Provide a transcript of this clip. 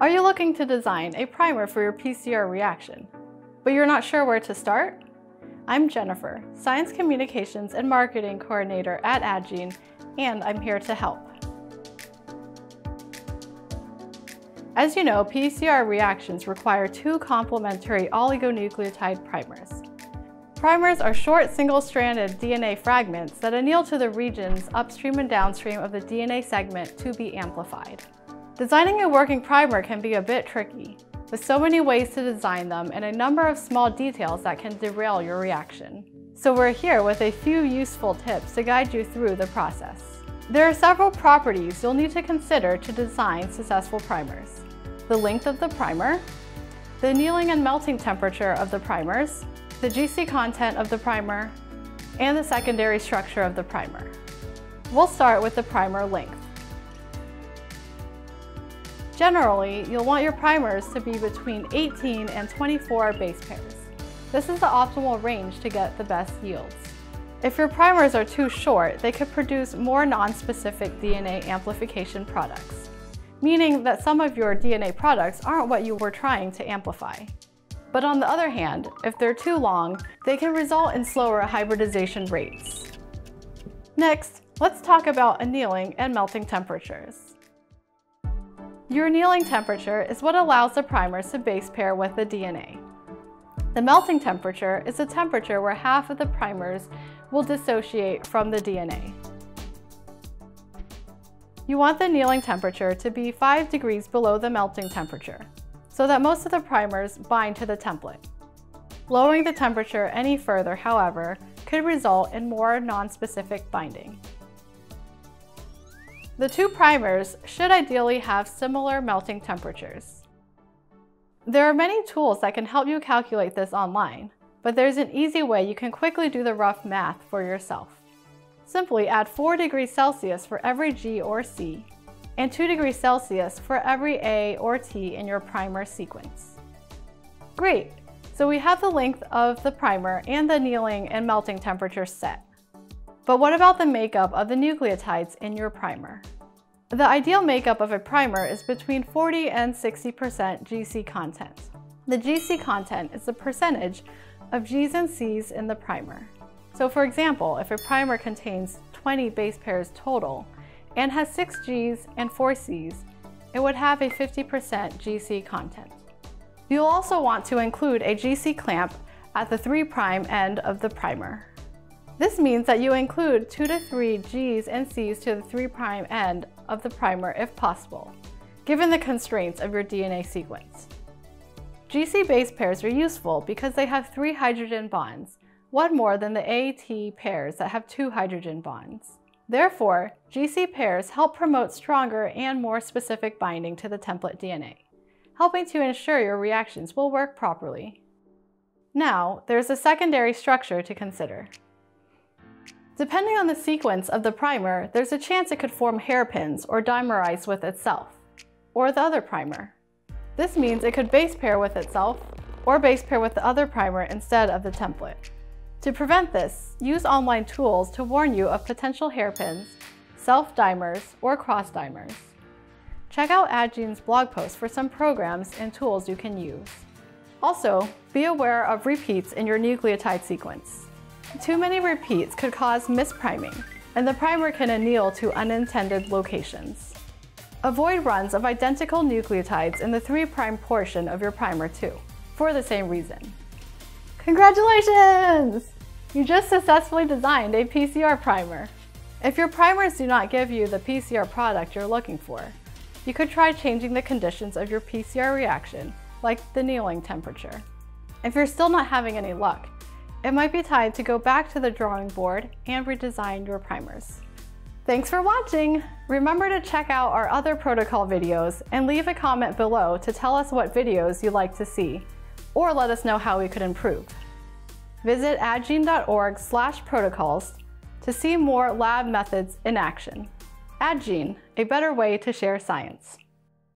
Are you looking to design a primer for your PCR reaction, but you're not sure where to start? I'm Jennifer, Science Communications and Marketing Coordinator at Addgene, and I'm here to help. As you know, PCR reactions require two complementary oligonucleotide primers. Primers are short single-stranded DNA fragments that anneal to the regions upstream and downstream of the DNA segment to be amplified. Designing a working primer can be a bit tricky, with so many ways to design them and a number of small details that can derail your reaction. So we're here with a few useful tips to guide you through the process. There are several properties you'll need to consider to design successful primers. The length of the primer, the annealing and melting temperature of the primers, the GC content of the primer, and the secondary structure of the primer. We'll start with the primer length. Generally, you'll want your primers to be between 18 and 24 base pairs. This is the optimal range to get the best yields. If your primers are too short, they could produce more non-specific DNA amplification products, meaning that some of your DNA products aren't what you were trying to amplify. But on the other hand, if they're too long, they can result in slower hybridization rates. Next, let's talk about annealing and melting temperatures. Your annealing temperature is what allows the primers to base pair with the DNA. The melting temperature is the temperature where half of the primers will dissociate from the DNA. You want the annealing temperature to be 5 degrees below the melting temperature, so that most of the primers bind to the template. Lowering the temperature any further, however, could result in more non-specific binding. The two primers should ideally have similar melting temperatures. There are many tools that can help you calculate this online, but there's an easy way you can quickly do the rough math for yourself. Simply add 4 degrees Celsius for every G or C, and 2 degrees Celsius for every A or T in your primer sequence. Great! So we have the length of the primer and the annealing and melting temperature set. But what about the makeup of the nucleotides in your primer? The ideal makeup of a primer is between 40 and 60% GC content. The GC content is the percentage of Gs and Cs in the primer. So for example, if a primer contains 20 base pairs total and has 6 Gs and 4 Cs, it would have a 50% GC content. You'll also want to include a GC clamp at the 3' end of the primer. This means that you include 2 to 3 Gs and Cs to the 3' prime end of the primer if possible, given the constraints of your DNA sequence. GC base pairs are useful because they have three hydrogen bonds, one more than the AT pairs that have two hydrogen bonds. Therefore, GC pairs help promote stronger and more specific binding to the template DNA, helping to ensure your reactions will work properly. Now, there's a secondary structure to consider. Depending on the sequence of the primer, there's a chance it could form hairpins or dimerize with itself, or the other primer. This means it could base pair with itself, or base pair with the other primer instead of the template. To prevent this, use online tools to warn you of potential hairpins, self-dimers, or cross-dimers. Check out Addgene's blog post for some programs and tools you can use. Also, be aware of repeats in your nucleotide sequence. Too many repeats could cause mispriming, and the primer can anneal to unintended locations. Avoid runs of identical nucleotides in the 3' portion of your primer too, for the same reason. Congratulations! You just successfully designed a PCR primer. If your primers do not give you the PCR product you're looking for, you could try changing the conditions of your PCR reaction, like the annealing temperature. If you're still not having any luck, it might be time to go back to the drawing board and redesign your primers. Thanks for watching! Remember to check out our other protocol videos and leave a comment below to tell us what videos you'd like to see, or let us know how we could improve. Visit addgene.org slash protocols to see more lab methods in action. Addgene, a better way to share science.